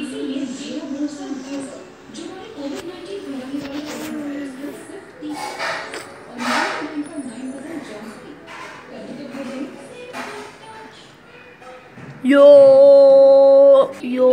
इसीलिए मेरा भरोसा Pfizer, जो हमारे कोविड-19 फैलाने वाले कोरोना वायरस को सिर्फ़ 30 और 99.9% जर्म्स भी कभी तो बोले यो यो